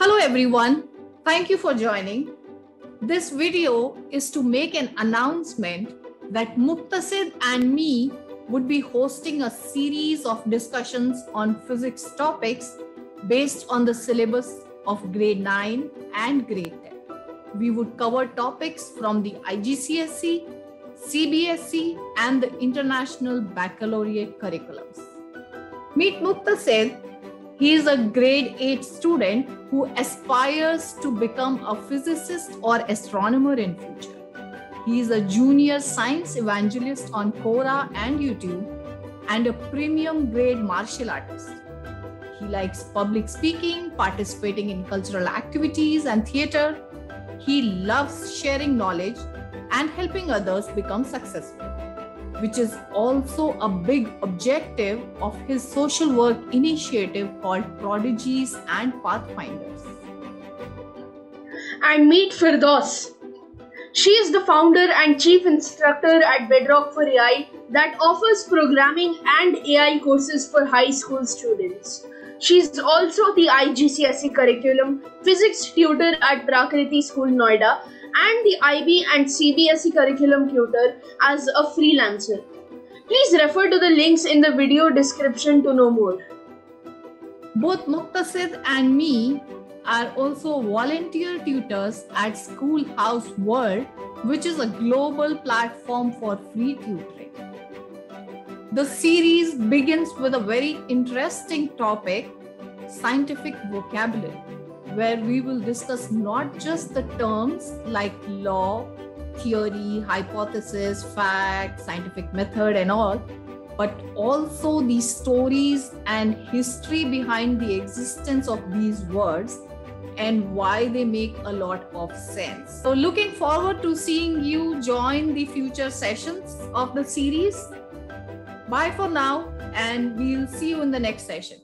Hello everyone, thank you for joining. This video is to make an announcement that Muqtasid and me would be hosting a series of discussions on physics topics based on the syllabus of grade 9 and grade 10. We would cover topics from the IGCSE, CBSE and the International Baccalaureate curriculums. Meet Muqtasid he is a grade 8 student who aspires to become a physicist or astronomer in future. He is a junior science evangelist on Quora and YouTube and a premium grade martial artist. He likes public speaking, participating in cultural activities and theater. He loves sharing knowledge and helping others become successful which is also a big objective of his social work initiative called Prodigies and Pathfinders. I meet Firdaus. She is the founder and chief instructor at Bedrock4AI that offers programming and AI courses for high school students. She is also the IGCSE curriculum physics tutor at Prakriti School Noida and the IB and CBSE curriculum tutor as a freelancer. Please refer to the links in the video description to know more. Both Muqtasid and me are also volunteer tutors at Schoolhouse World, which is a global platform for free tutoring. The series begins with a very interesting topic scientific vocabulary where we will discuss not just the terms like law, theory, hypothesis, fact, scientific method, and all, but also the stories and history behind the existence of these words and why they make a lot of sense. So, looking forward to seeing you join the future sessions of the series. Bye for now, and we'll see you in the next session.